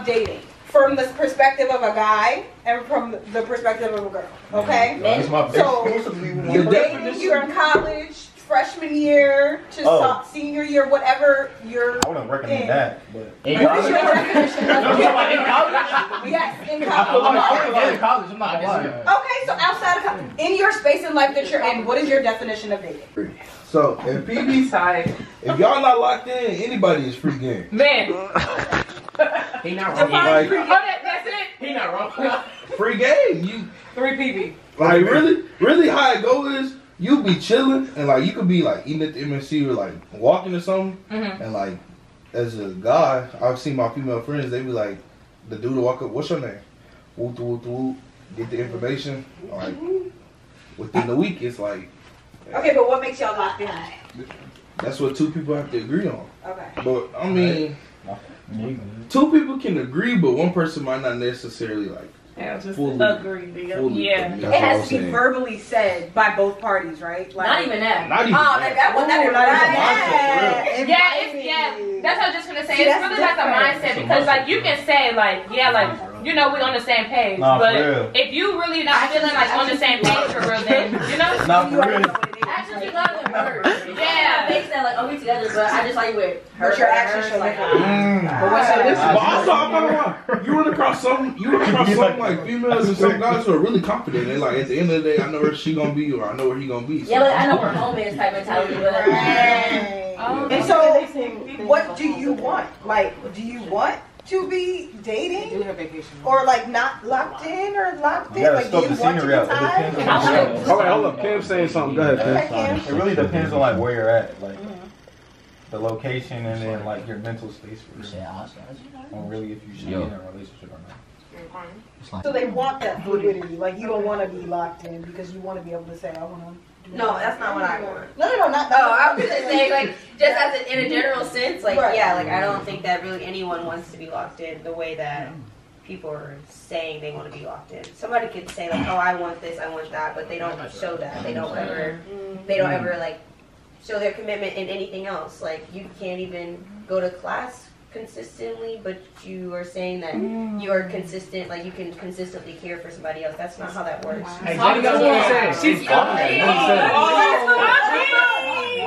of dating from the perspective of a guy and from the perspective of a girl. Okay? That's my So you're dating, definition- you're in college, freshman year to Oh. so- senior year, whatever you're. I wouldn't recommend in. that, but What is your definition of dating? in college? Yes, in college. I'm college. in college. I'm not lying. Okay, so outside of college, in your space in life that you're in, what is your definition of dating? So, in PV side, if y'all not locked in, anybody is free game. Man. He not wrong. Like, Oh, that, that's it. He not wrong. free game. You Three PV. like really, really how it go is you be chilling and like you could be like eating at the MNC or like walking or something, Mhm. and like as a guy, I've seen my female friends. They be like, the dude will walk up. What's your name? Whoop whoop whoop. Get the information. Like within the week, it's like Okay, but what makes y'all locked in? that's what two people have to agree on. Okay. But I mean, two people can agree, but one person might not necessarily like Yeah, just fully. agree. fully Yeah. commit. It has I'm to be saying. verbally said by both parties, right? Like, Not even that. Not even Oh, that. like that was that Ooh, not even right. Yeah, it's yeah. That's what I was just gonna say. See, It's that's really like a different. mindset because like you can say like yeah like you know we're on the same page, Nah, but if you really not feeling like on the same page for real, then you know not for real. Actually, you love the first. Yeah. They say like, oh, we together, but I just like you with her. But your actions her, show like. Mm. But what's your But also, I'm not gonna. You run across some, you run across some like females and some guys who are really confident. They're like, at the end of the day, I know where she gonna be or I know where he gonna be. So, Yeah, but I know where home is type mentality, but Right. Oh. And so, what do you want? Like, do you want to be dating? Or like not locked in or locked in? gotta Like, do you the want to scenery out. be tied? on the Okay. All right, hold up. Cam saying something. Go ahead, Cam. Cam. It really depends on like where you're at, like mm-hmm. the location and then like your mental space for it. On really if you should be in a relationship or not. So they want that fluidity. Like, you don't want to be locked in because you want to be able to say, I want to. No, that's not what I want. No, no, no, not. Oh, I was gonna say like just as a, in a general sense, like Right. yeah, like I don't think that really anyone wants to be locked in the way that people are saying they want to be locked in. Somebody could say like, oh, I want this, I want that, but they don't show that. They don't ever, mm-hmm. they don't ever like show their commitment in anything else. Like you can't even go to class consistently, but you are saying that mm. you are consistent, like you can consistently care for somebody else. That's not how that works. Hey, Jenny, that's what I'm saying. She's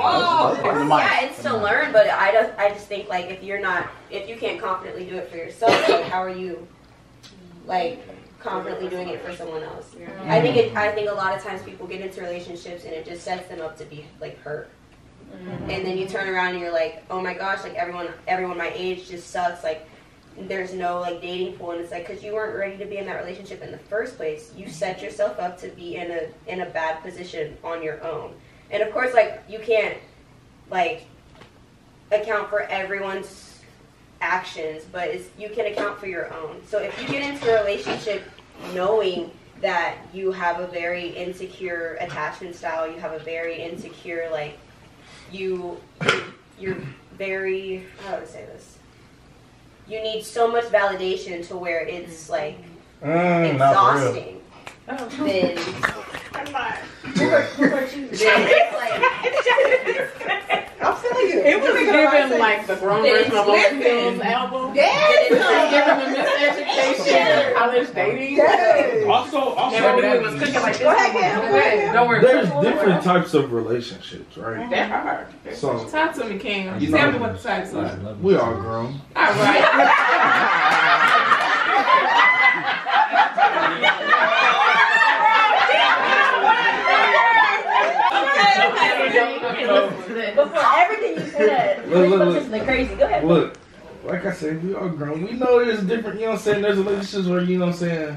Oh, yeah, it's to learn, but I just I just think like if you're not if you can't confidently do it for yourself, like how are you like confidently doing it for someone else? I think it I think a lot of times people get into relationships and it just sets them up to be like hurt. And then you turn around and you're like, oh my gosh, like everyone everyone my age just sucks. Like there's no like dating pool, and it's like because you weren't ready to be in that relationship in the first place. You set yourself up to be in a in a bad position on your own. And of course, like you can't like account for everyone's actions, but you can account for your own. So if you get into a relationship knowing that you have a very insecure attachment style, you have a very insecure like you you're very how do I say this? You need so much validation to where it's like Mm, not for real. exhausting. Then then it's like I'm feeling you. It was You're making a lot of given sense. like the grown Then version of it's Ocean different. Hills album. Yes. then it's like Given the miseducation, college dating. Yes. Also, Never also, knew it was cooking like this. Go ahead, Cam. Go ahead, Don't worry. there's different types of relationships, right? That hard. So Talk to me, King. You Tell know- me what the types are. we are grown. All right. But for everything you said, Look, look, look, crazy. Go ahead. Look, like I said, we are grown. We know there's different. You know what I'm saying? There's relationships where you know what I'm saying.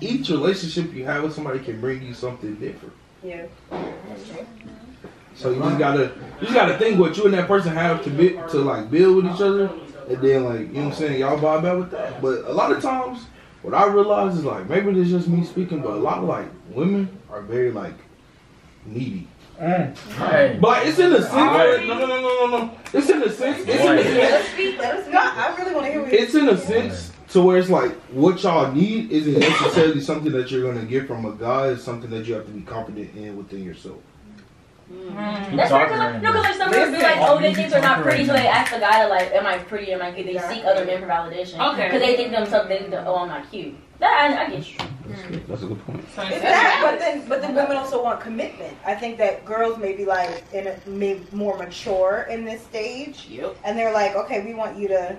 Each relationship you have with somebody can bring you something different. Yeah. So you just gotta, you just gotta think what you and that person have to be to like build with each other, and then like you know what I'm saying, y'all vibe out with that. But a lot of times, what I realize is like maybe it's just me speaking, but a lot of like women are very like needy. Hey. But it's in the sense. No, no, no, no, no, no. It's in the sense. It's in the Let sense. us speak. Let us speak. No, I really want to hear what It's in a sense So where it's like what y'all need isn't necessarily something that you're gonna get from a guy. It's something that you have to be confident in within yourself. Mm. That's fair, cause like, no, cause like some people be like, oh, they think they're not pretty, so they ask the guy to like, am I pretty? Am I cute? They seek other men for validation. Okay. Cause they think themselves, they think, oh, I'm not cute. That I, I get you. That's a good point. It's that, but then, but then women also want commitment. I think that girls may be like in a, maybe more mature in this stage, Yep. and they're like, okay, we want you to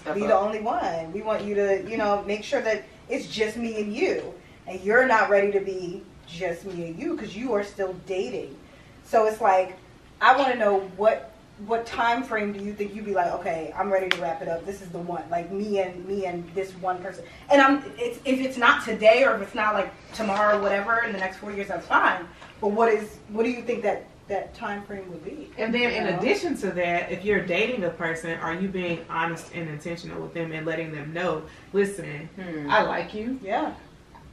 Step be up. the only one. We want you to, you know, make sure that it's just me and you, and you're not ready to be just me and you because you are still dating. So it's like, I want to know what what time frame do you think you'd be like, okay, I'm ready to wrap it up. This is the one, like me and me and this one person. And I'm, it's, if it's not today or if it's not like tomorrow, or whatever, in the next four years, that's fine. But what is, what do you think that that time frame would be? And then in know? addition to that, if you're dating a person, are you being honest and intentional with them and letting them know, listen, hmm. I like you. Yeah,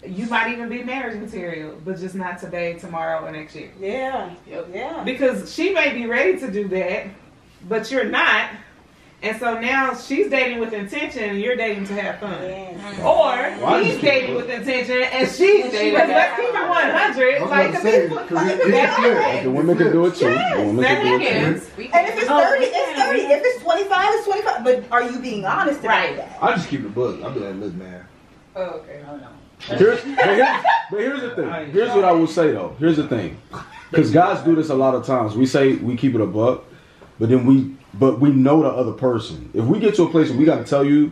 You might even be marriage material, but just not today, tomorrow, or next year. yeah, Yep. yeah. Because she may be ready to do that, but you're not. And so now she's dating with intention and you're dating to have fun. Yes. Mm-hmm. Or Why he's is- dating with intention and she's dating. Let's keep it 100. I was Like, about to say, it's- 'cause it- it's clear. The women can do it too. The women that can do it too. And if it's Oh, 30, it's 30. If it's 25, it's 25. But are you being honest about Right. that? I just keep the book. I'll be like, look, man. Oh, okay. Oh no. Here's, but, here's, but here's the thing. Here's what I will say though. Here's the thing. Because guys do this a lot of times. We say we keep it a buck, but then we but we know the other person. If we get to a place where we got to tell you,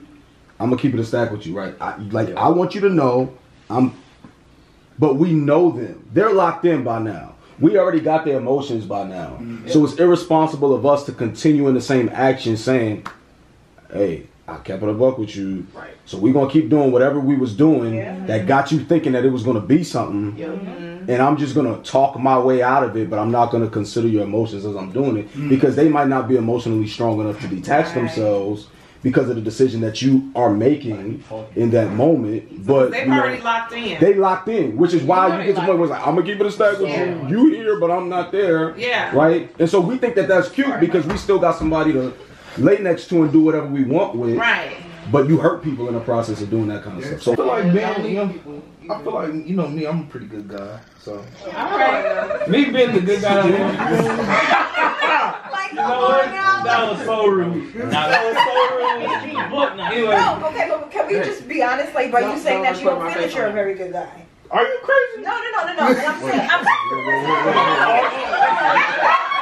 I'm gonna keep it a stack with you, right? I, like I want you to know, I'm. But we know them. They're locked in by now. We already got their emotions by now. Mm-hmm. So it's irresponsible of us to continue in the same action, saying, "Hey, I kept it a buck with you." Right. So we're gonna keep doing whatever we was doing Yeah. that got you thinking that it was gonna be something, Mm-hmm. and I'm just gonna talk my way out of it, but I'm not gonna consider your emotions as I'm doing it because they might not be emotionally strong enough to detach Right. themselves because of the decision that you are making in that moment. But They've you know, already locked in. they locked in, which is why You you get to the point where it's like, I'm gonna keep it a stack with Yeah. you. You here, but I'm not there. Yeah. Right? And so we think that that's cute because we still got somebody to lay next to and do whatever we want with. Right. But you hurt people in the process of doing that kind of stuff. So I feel like being, you know, I feel like you know me. I'm a pretty good guy. So All right. Me being the good guy. Like, You know what? That was so rude. That was so rude. Look now. Anyway, No, okay, but can we just be honest? Like, by you saying don't that you don't feel that you're a very good guy. are you crazy? No, no, no, no, no. I'm saying, I'm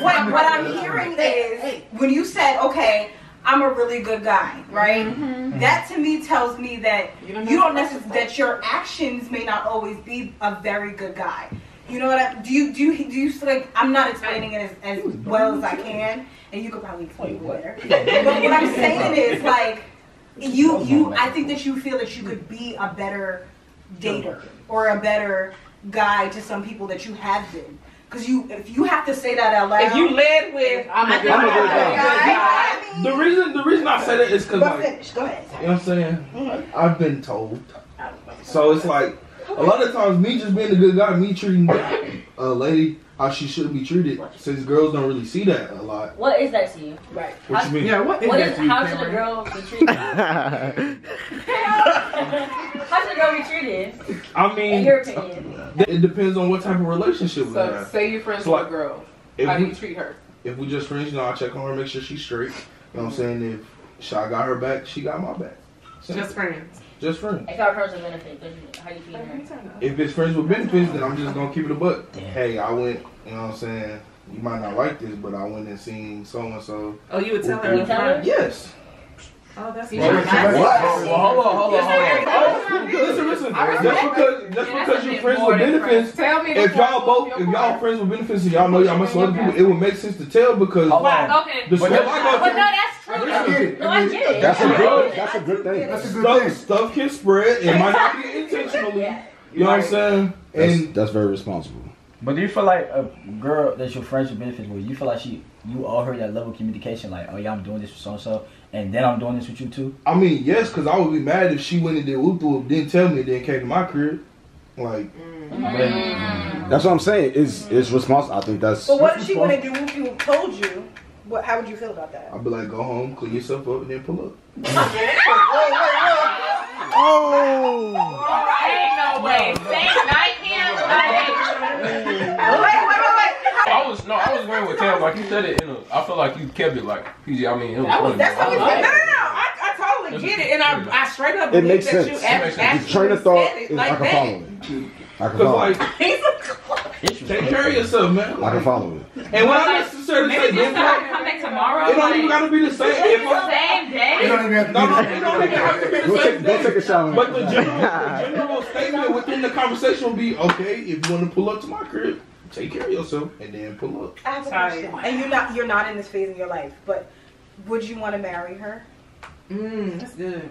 what, what I'm hearing is when you said, okay, I'm a really good guy, right? Mm-hmm. That to me tells me that You don't you know don't necessarily that your actions may not always be a very good guy. You know what I do? You do you do you like? I'm not explaining it as, as well as I can, and you could probably explain it better. but what I'm saying is like you you I think that you feel that you could be a better dater or a better guy to some people that you have been. Because you if you have to say that out loud, If you led with, I'm a good I'm a good guy. guy. I mean, The reason the reason I say that is because but like finish. Go ahead. you know what I'm saying. Mm-hmm. I've been told. So it's like a lot of times me just being a good guy, me treating a lady how she should be treated. Since girls don't really see that a lot. What is that to you? Right. What you mean? Yeah, what is What that is to you, how should a girl be treated? how should a girl be treated? I mean, In mean, your opinion. It depends on what type of relationship we So have. say you're friends So, with a girl. If How do we, you treat her? if we just friends, you know, I check on her, make sure she's straight. You know what I'm saying? If Shy got her back, she got my back. Simple. Just friends. Just friends. If our friends with benefit, how you treat her? If it's friends with benefits, then I'm just gonna keep it a buck. Hey, I went, you know what I'm saying? You might not like this, but I went and seen so and so. Oh, you would tell her. You tell her? Yes. Oh, that's Well, nice. well, hold on, hold on, hold on. Oh, listen, listen. Just because, just because you're friends with benefits, Tell me if y'all both, if y'all friends with benefits and y'all know y'all mess with other people, it would make sense to tell because Hold on. Okay. the But stuff that's- I go But no, that's true. I get it. No, I get it. that's a good that's a good thing. That's a good stuff, thing. stuff can spread. It might not be intentionally. You know what I'm saying? That's, And that's very responsible. But do you feel like a girl that your friends with benefits with, you feel like she, you owe her that level of communication, like, oh yeah, I'm doing this for so and so, and then I'm doing this with you too. I mean, yes, because I would be mad if she went and did whoop whoop, didn't tell me, and then came to my crib. Like, mm-hmm. That's what I'm saying. It's it's responsible. I think that's. But what if she went and do whoop you told you? What? How would you feel about that? I'd be like, go home, clean yourself up, and then pull up. Oh. Ain't no way. Same night, Cam. I was no, I was agreeing with Cam. Like you said it in a. I feel like you kept it like PG. I mean, it was That was, funny. that's I how we No, no, no. I, I totally get it, and I, I straight up It makes that sense. you It act- makes sense. The actually train of thought said it is like I can that. follow it. I can follow like, it. take care of yourself, man. I can follow it. And when I necessarily say Maybe just give start come back tomorrow. it don't even gotta be the same. If I, same You day. don't even have to no, no, be it don't even have to be Go the take, same go take a shower. But the general, the general statement within the conversation will be, okay, if you want to pull up to my crib, take care of yourself, and then pull up. I have a Sorry. question. And you're not you're not in this phase in your life, but would you want to marry her? Mm, that's good.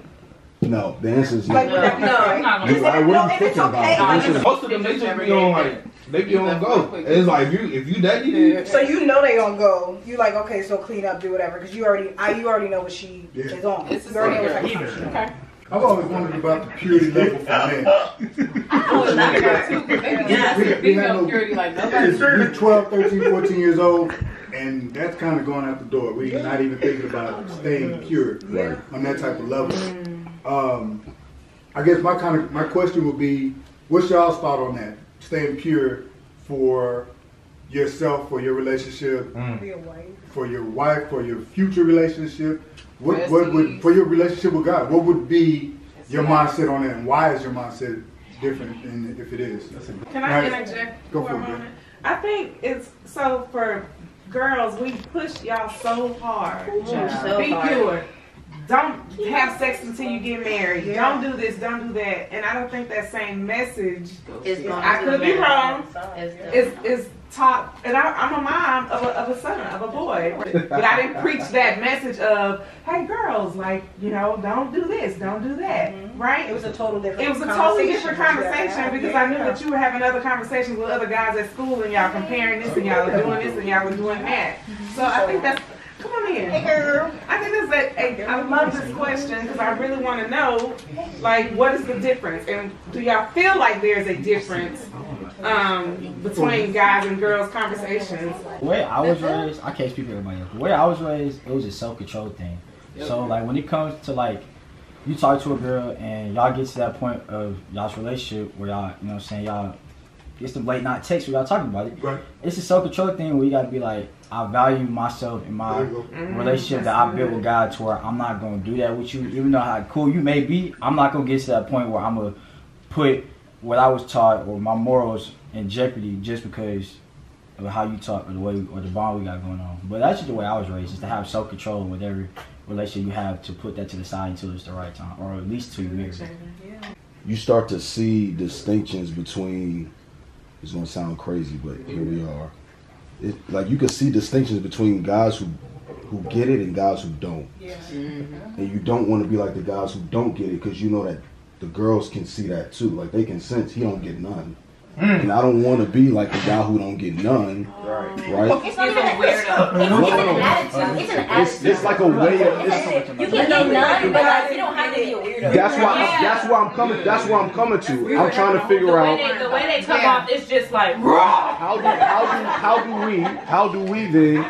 No, the answer is Like, no. would that No. I'm not You- I No, wasn't if thinking it's about it. like, Most of them, they just be on like, they be on go. It's like, if you, if you that needy, So you know they gonna go. You like okay, so clean up, do whatever, because you already, I, you already know what she Yeah. is on. It's you already know what a type of secret. stuff she on. Okay. I've always wondered about the purity level for men. Yeah, We- we big have no no- purity like nobody. It's, we're 12, 13, 14 years old, and that's kind of going out the door. We're not even thinking about staying pure Right. on that type of level. Um, I guess my kind of my question would be, what's y'all's thought on that? Staying pure for yourself, for your relationship, Be a wife. for your wife, for your future relationship. What what would for your relationship with God? What would be your mindset on that, and why is your mindset different? And if it is, Can I Right. interject Go for for a it, moment? I think it's so for girls, we push y'all so hard. So Be hard. pure. Don't have sex until you get married. Don't do this. Don't do that. And I don't think that same message. It's going I could be wrong. It's Is is taught, and I, I'm a mom of a, of a son, of a boy, but I didn't preach that message of, hey girls, like you know, don't do this, don't do that, right? It was a total different. It was a totally different conversation because Yeah. I knew that you were having other conversations with other guys at school and y'all comparing this and y'all were doing this and y'all were doing that. So I think that's, come on in. Hey girl. I think that's a, a I love this question because I really want to know, like, what is the difference? And do y'all feel like there's a difference um, between guys and girls conversations? The way I was raised, I can't speak for everybody else. The way I was raised, it was a self control thing. So like when it comes to like you talk to a girl and y'all get to that point of y'all's relationship where y'all, you know what I'm saying, y'all it's the late night text where y'all talking about it. Right. It's a self control thing where you gotta be like, I value myself and my There you go. Mm-hmm. relationship that I built with God to where I'm not gonna do that with you. Even though how cool you may be, I'm not gonna get to that point where I'm gonna put what I was taught or my morals in jeopardy just because of how you talk or the way or the bond we got going on. But that's just the way I was raised, is to have self control with every relationship you have to put that to the side until it's the right time, or at least till you marry. You start to see distinctions between. It's gonna sound crazy, but here we are. It, like you can see distinctions between guys who who get it and guys who don't. Mm-hmm. And you don't want to be like the guys who don't get it because you know that the girls can see that too. Like they can sense he don't get none. Mm. And I don't want to be like the guy who don't get none. Right. It's not even a weirdo. It's, it's an attitude. It's an attitude. It's, it's like a way of. It's It's, a- you can get none, but like you don't have to be a weirdo. that's why. I'm, that's why I'm coming. That's why I'm coming to. I'm trying to figure the out. they, the way they come off is just like raw. How do how do how do we how do we then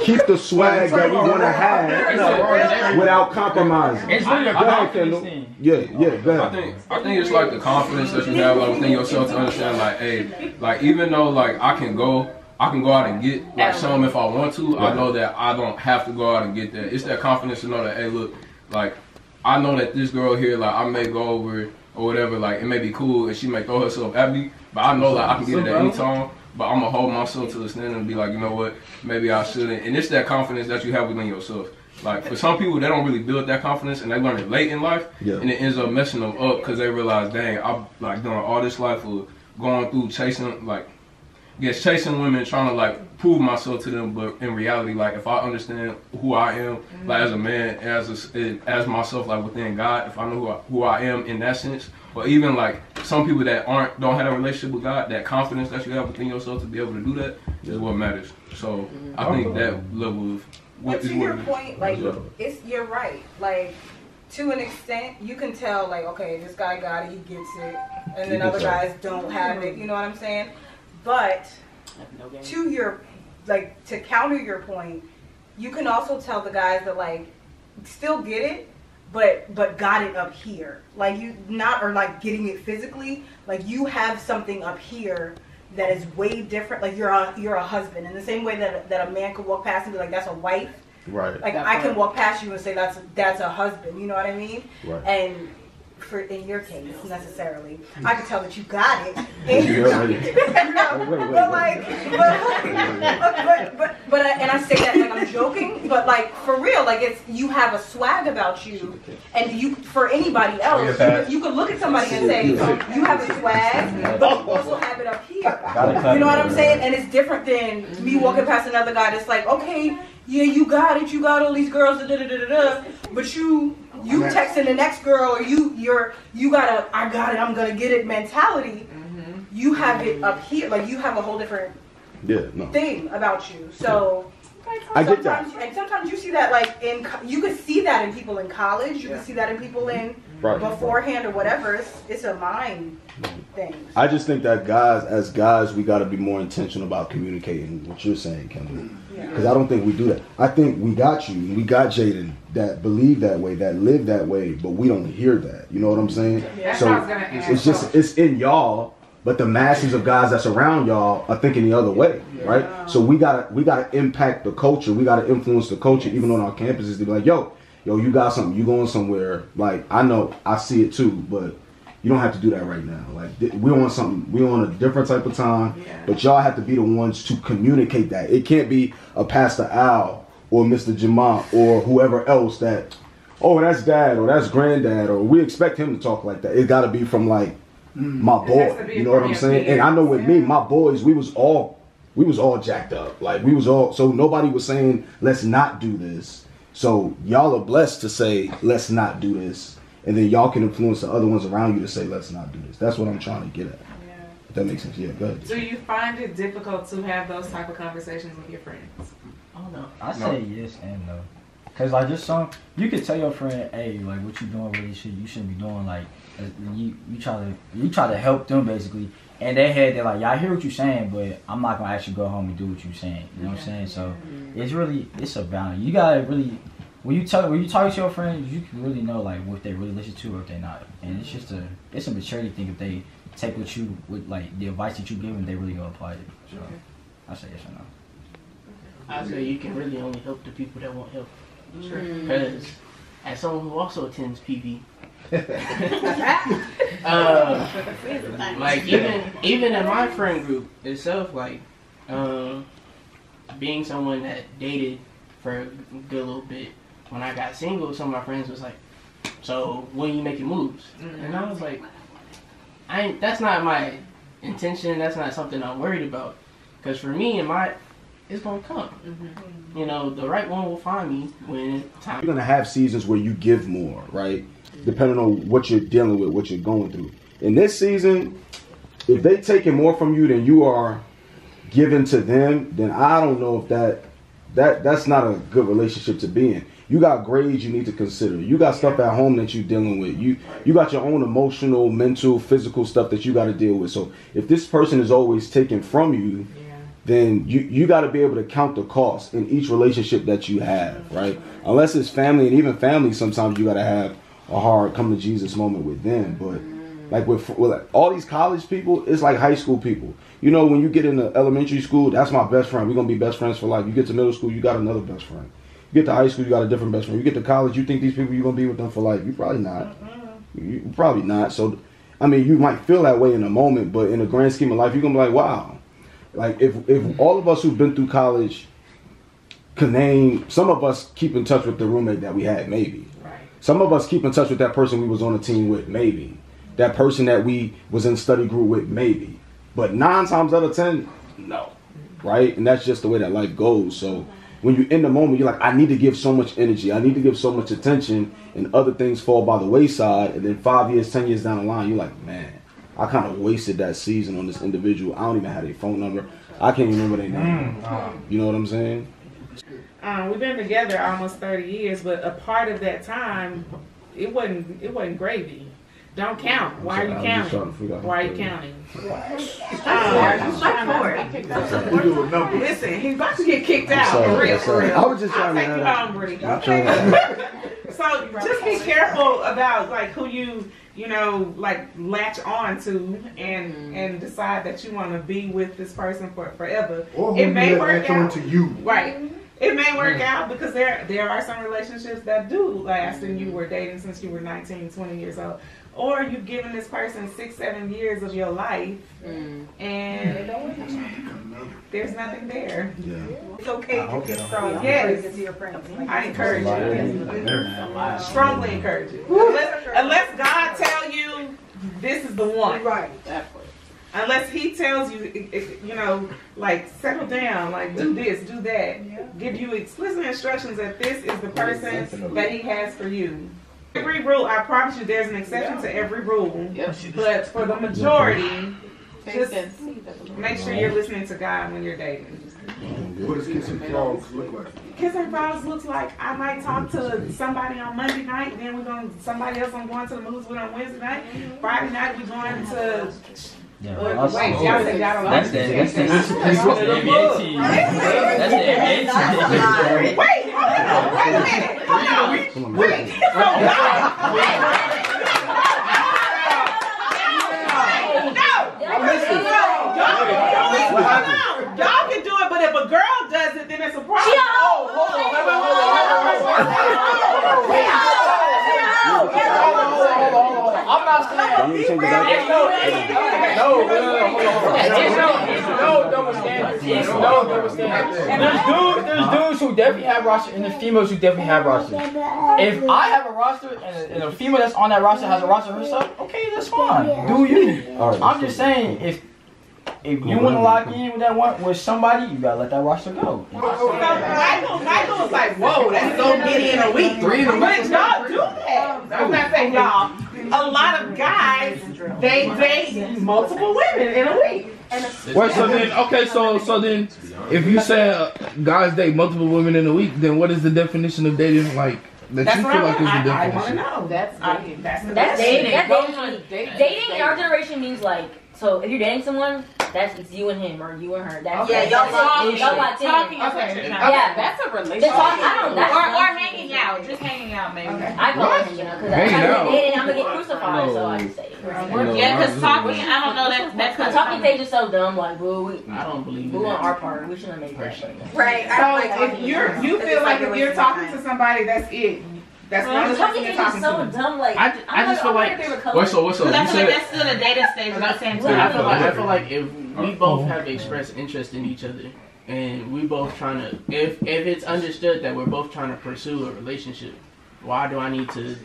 keep the swag that we want to have without compromising? It's really a Go ahead, Kendall. thing. Yeah, yeah, go I think I think it's like the confidence that you have like within yourself to understand like, hey, like even though like I can go, I can go out and get like some if I want to. I know that I don't have to go out and get that. It's that confidence to know that, hey, look, like I know that this girl here, like I may go over or whatever, like it may be cool and she may throw herself at me, but I know like I can get it at any time. But I'm gonna hold myself to the standard and be like, you know what, maybe I shouldn't. And it's that confidence that you have within yourself. Like for some people, they don't really build that confidence, and they learn it late in life, Yeah. and it ends up messing them up because they realize, dang, I'm like doing all this life of going through chasing, like, yes, chasing women, trying to like prove myself to them, but in reality, like if I understand who I am, mm-hmm. like as a man, as a, as myself, like within God, if I know who I, who I am in that sense, or even like some people that aren't don't have a relationship with God, that confidence that you have within yourself to be able to do that is what matters. So mm-hmm. I think that level of But to your point, like it's you're right. Like to an extent, you can tell like okay, this guy got it, he gets it, and then other guys don't have it. You know what I'm saying? But to your like to counter your point, you can also tell the guys that like still get it. But but got it up here, like you not or like getting it physically, like you have something up here that is way different. Like you're a you're a husband in the same way that that a man could walk past and be like that's a wife. Right. Like I can walk past you and say that's that's a husband. You know what I mean? Right. And for in your case necessarily, I could tell that you got it. Wait, but like, but, but but but I, and I say that like I'm joking, but like for real, like it's you have a swag about you, and you for anybody else, you could, you could look at somebody and say you have a swag, but you also have it up here. You know what I'm saying? And it's different than me walking past another guy that's like, okay, yeah, you got it, you got all these girls, da da da da da, but you you texting the next girl or you you're you got a I got it, I'm gonna get it mentality. You have it up here, like you have a whole different Yeah, no. thing about you. So I get that. sometimes, and sometimes you see that like in you could see that in people in college. You can see that in people in Right. beforehand or whatever. It's it's a mind thing. I just think that guys, as guys, we got to be more intentional about communicating what you're saying, Kendall. Because I don't think we do that. I think we got you, we got Jaden that believe that way, that live that way, but we don't hear that. You know what I'm saying? That's so what I was gonna ask. it's just it's in y'all, but the masses of guys that's around y'all are thinking the other way, right? So we gotta we gotta impact the culture. We gotta influence the culture, even on our campuses. To be like, yo, yo, you got something. You going somewhere? Like I know, I see it too, but you don't have to do that right now. Like th- we on something, we on a different type of time. But y'all have to be the ones to communicate that. It can't be a Pastor Al or Mr. Jamal or whoever else that. Oh, that's dad or that's granddad or we expect him to talk like that. It got to be from like Mm. my boy. You know what I'm saying? And I know with me, my boys, we was all we was all jacked up. Like we was all so nobody was saying let's not do this. So y'all are blessed to say let's not do this, and then y'all can influence the other ones around you to say let's not do this. That's what I'm trying to get at. If that makes sense. Yeah, go ahead. Do you find it difficult to have those type of conversations with your friends? Oh no. I say yes and no. Cause like just some, you could tell your friend, hey, like what you doing really should you shouldn't be doing. Like uh, you you try to you try to help them basically, and they had they're like, yeah, I hear what you're saying, but I'm not gonna actually go home and do what you're saying. You know what I'm saying? So it's really it's a balance. You gotta really when you tell when you talk to your friends, you can really know like what they really listen to or if they not. And it's just a it's a maturity thing if they take what you with like the advice that you give them, they really go apply it. So I say yes or no. I say you can really only help the people that want help. Sure. Because as someone who also attends PV, uh, like even even in my friend group itself, like um, being someone that dated for a good little bit, when I got single, some of my friends was like, "So when you making moves?" And I was like, "I ain't, that's not my intention. That's not something I'm worried about. Because for me and my, it's gonna come. Mm-hmm. You know, the right one will find me when time." You're gonna have seasons where you give more, right? Depending on what you're dealing with, what you're going through. In this season, if they taking more from you than you are giving to them, then I don't know if that that that's not a good relationship to be in. You got grades you need to consider. You got stuff at home that you're dealing with. You you got your own emotional, mental, physical stuff that you got to deal with. So if this person is always taking from you, then you you got to be able to count the cost in each relationship that you have, right? Unless it's family, and even family, sometimes you got to have a hard come to Jesus moment with them. But like with, with all these college people, it's like high school people. You know, when you get into elementary school, that's my best friend. We're gonna be best friends for life. You get to middle school, you got another best friend. You get to high school, you got a different best friend. You get to college, you think these people you're gonna be with them for life. You probably not. You, you probably not. So, I mean, you might feel that way in a moment, but in the grand scheme of life, you're gonna be like, wow. Like if if all of us who've been through college can name some of us keep in touch with the roommate that we had, maybe. Some of us keep in touch with that person we was on a team with, maybe. That person that we was in study group with, maybe. But nine times out of ten, no. Right? And that's just the way that life goes. So when you're in the moment, you're like, I need to give so much energy. I need to give so much attention, and other things fall by the wayside. And then five years, ten years down the line, you're like, man, I kind of wasted that season on this individual. I don't even have their phone number. I can't remember their name. You know what I'm saying? Um, we've been together almost thirty years, but a part of that time, it wasn't it wasn't gravy. Don't count. Why are you counting? Why are you counting? Um, Listen, he's about to get kicked out. For real, for real. I was just trying I'll to take you home, Bree. I'm So just be careful about like who you you know like latch on to and mm-hmm. and decide that you want to be with this person for forever. Or it may work latch on out to you. Right. Mm-hmm. It may work mm. out because there there are some relationships that do last and you mm-hmm. were dating since you were 19, 20 years old. Or you've given this person six, seven years of your life mm. and there's nothing there. It's okay I hope to they don't Yes. it to your friends. I encourage you. Strongly encourage you. Unless, unless God tell you this is the one. Right. Unless He tells you, it- it- you know, like settle down, like do this, do that. Give you explicit instructions that this is the person that He has for you. Every rule, I promise you, there's an exception to every rule. But for the majority, just make sure you're listening to God when you're dating. What does kissing frogs look like? Kissing frogs looks like I might talk to somebody on Monday night, then we're going to somebody else I'm going to the movies with on Wednesday night. Friday night we're going to Yeah, Wait, that's- wait, y'all say y'all That's the that's the that's the NBA team. That's the NBA team. Wait, hold on, wait a minute. Hold on. Wait. Y'all can do it, but if a girl does it, then it's a problem. Oh, hold on. Wait, wait, hold on. Wait, I'm not saying. You change it There's no, no, no, no, hold on. There's no, double standards. There's no double standards. There's dudes, there's dudes who definitely have roster, and there's females who definitely have roster. If I have a roster and a, and a female that's on that roster has a roster herself, okay, that's fine. Do you? Right, I'm just saying if. If you want to lock in with that one with somebody, you gotta let that roster go. Michael, Michael was like, whoa, that's so many in a week. Three in a week. But y'all do that. I'm not saying y'all. A lot of guys, they date multiple women in a week. Wait, so then, okay, so so then, if you say uh, guys date multiple women in a week, then what is the definition of dating like that That's you what feel I like is the I, I want to know. That's I, that's the That's best. dating. That's Dating. dating. Dating in our generation means like so. If you're dating someone, that's it's you and him or you and her. That's Yeah, y'all talking. Y'all. Talking Okay. Yeah. That's a The relationship. talk, I don't. That's or, or hanging out, just hanging out maybe. I call it hanging out because I'm dating. I'm gonna get crucified, so I just say. it. No, Yeah, because talking, I don't know that that The could talking stage is so dumb. Like, boo, we, I don't believe in boo on our part. We shouldn't have made that. Right. I don't like So if you're you feel like if you're talking to somebody, that's it. That's the only The person you're talking so to. dumb. Like, I ju- I I'm just like, feel like- favorite color. Wait, so what's up? Because I You feel like that's still the data stage. Not saying I feel like I feel like if we both have expressed interest in each other and we both trying to if if it's understood that we're both trying to pursue a relationship, why do I need to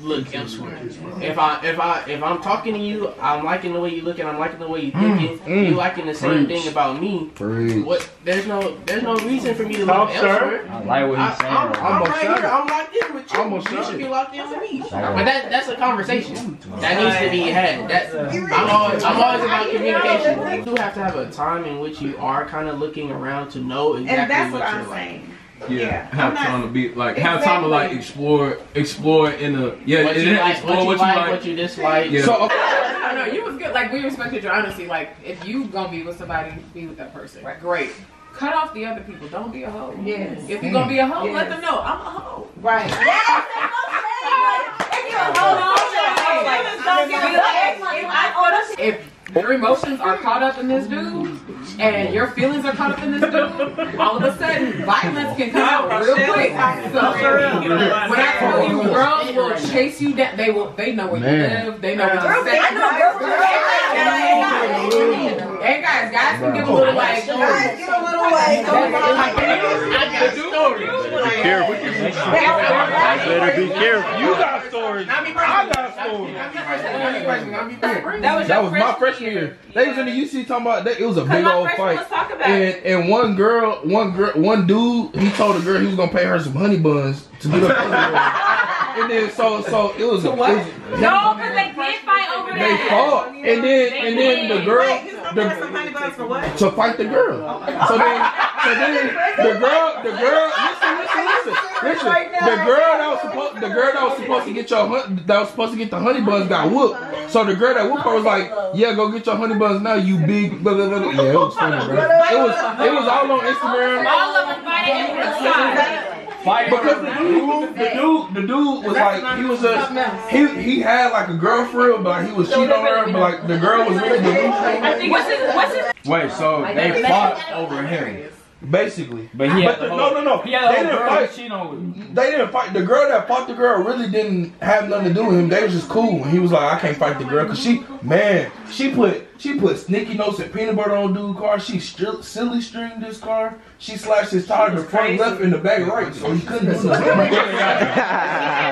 look elsewhere? If I if I if I'm talking to you, I'm liking the way you look and I'm liking the way you thinking, mm. you liking the same Preach. thing about me. Preach. What there's no there's no reason for me to Talk, look elsewhere. I like what I, he's saying. I'm, right I'm Almost right shot here. it. I'm locked in with you. Almost you should it. be locked in with me. But that that's a conversation that needs to be had. That I'm always I'm always about communication. You do have to have a time in which you are kind of looking around to know exactly And that's what, what you're I'm like. saying. Yeah, Yeah, have not- time to be like have time to like explore explore in a yeah What you is like, explore what you like, what you dislike. Yeah. So okay, I know you was good. Like we respected your honesty. Like if you gonna be with somebody, be with that person. Right. Great. Cut off the other people. Don't be a hoe. Yes. If you're gonna be a hoe, let them know I'm a hoe. Right. If your emotions are caught up in this dude, and your feelings are caught up in this dude, all of a sudden violence can come out real quick. So when I tell you, girls will chase you down. They will. They know where Man. you live. They know where you stay. Hey guys, guys can give a little like. Guys, give a little like. I got stories. Be careful. Better be careful. you got That was, That was my freshman year. They was in the UC talking about that. It was a big old fight. was talking about And it. and one girl, one girl, one dude, he told a girl he was gonna pay her some honey buns to do the And then so so it was a what? it was- No, because they did fight over they that. fought and then and then the girl Wait, he's gonna pay her some honey buns for what? to fight the girl. So then So then the girl, the girl, listen, listen, listen, listen. The girl that was supposed, the girl that was supposed to get your, hun- that was supposed to get the honey buns got whooped. So the girl that whooped her was like, "Yeah, go get your honey buns now, you big." Blah, blah, blah, blah. Yeah, it was funny, bro. It was, it was all on Instagram. All of them fighting in. Because the dude, the dude, the dude was like, he was a, he he had like a girlfriend, but he was cheating on her, but like the girl was really delusional. What's his, what's his Wait, so they fought over him. Basically, But he had the, the no, whole- no, no. he had they didn't girl fight. cheating on They didn't fight. The girl that fought the girl really didn't have nothing to do with him. They was just cool. And he was like, I can't fight the girl because she, man, she put she put sneaky notes and peanut butter on dude's car. She stri- silly stringed his car. She slashed his tire in the front left and the back right, so he couldn't do nothing.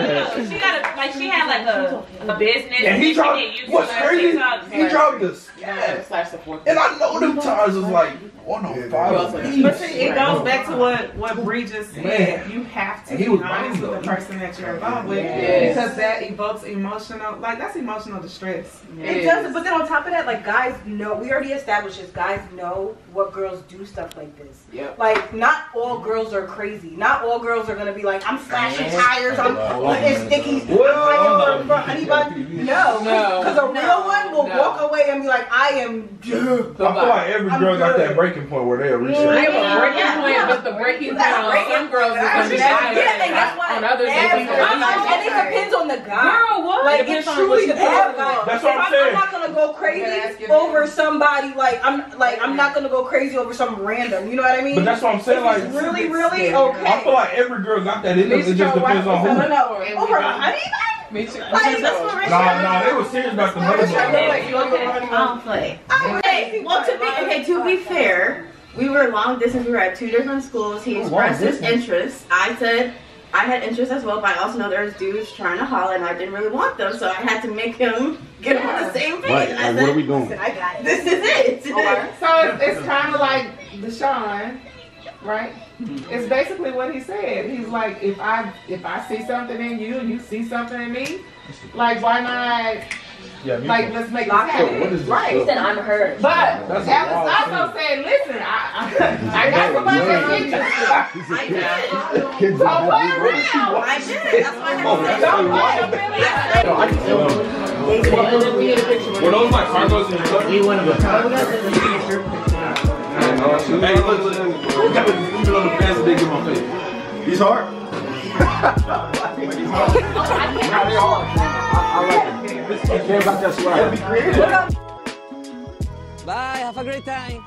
She got a, like she had like a, a business. And he she dropped. did YouTube What's and crazy? TikTok. He dropped the scab. And I know them tires was like one oh on five. But see, it goes back to what what Bree just said. Man. You have to And be honest wrong, with the person that you're involved with Yes. because that evokes emotional, like that's emotional distress. It does, but then on top of that, like guys know, we already established this. Guys know what girls do stuff like this. Yep. Like not all girls are crazy. Not all girls are gonna be like, I'm slashing tires, I'm putting sticky. I'm fighting for anybody. No, No. because a real one will No. walk away and be like, I am. I feel like every girl got that breaking point where they'll reach We have it. a breaking Yeah. point, but the breaking point on some girls is gonna be Yeah, higher and guess what? on others. And, it's gonna be lower. and it depends on the guy. Girl, what? Like It it depends on truly what depends on the guy. That's what I'm saying. I'm not gonna go You gotta crazy ask your over somebody like I'm like I'm not gonna go crazy over some random. You know what I mean? But that's what I'm saying. Like, It's really, really I okay. feel like every girl got that in them. It just depends on No, who. no, no. Over honey, Me too. like that's what Nah, nah, they was serious about the money. I don't um, play. Okay, well to be okay, to be fair, we were long distance. We were at two different schools. He oh, expressed his interest. I said I had interest as well, but I also know there's dudes trying to holler, and I didn't really want them, so I had to make him get on the same page. Right, And I like, what are we doing? I got it. This is it. So it's, it's kind of like Deshaun, right? It's basically what he said. He's like, if I if I see something in you and you see something in me, like why not? Yeah, Like too. let's make this Lock happen, What is this right? He said I'm hurt. But That's a Alice wild also said, listen, I, I, I got somebody that's interested. I did. So are play big. I did. That's why I had to say. Were those like cargos in your cup? We one of a Hey, look, look, look. He's hard. I like it. Care about that swag. Bye, have a great time.